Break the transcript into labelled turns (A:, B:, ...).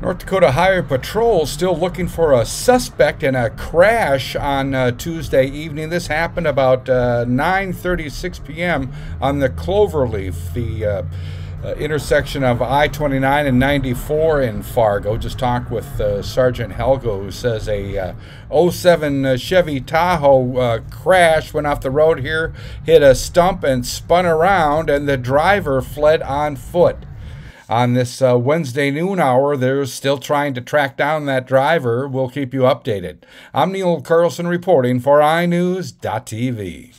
A: North Dakota Highway Patrol still looking for a suspect in a crash on uh, Tuesday evening. This happened about uh, 9:36 p.m. on the Cloverleaf, the uh, uh, intersection of I-29 and 94 in Fargo. Just talked with uh, Sergeant Helgo, who says a uh, 07 Chevy Tahoe crash went off the road here, hit a stump, and spun around, and the driver fled on foot on this uh, Wednesday noon hour. They're still trying to track down that driver. We'll keep you updated. I'm Neil Carlson reporting for iNewZ.TV.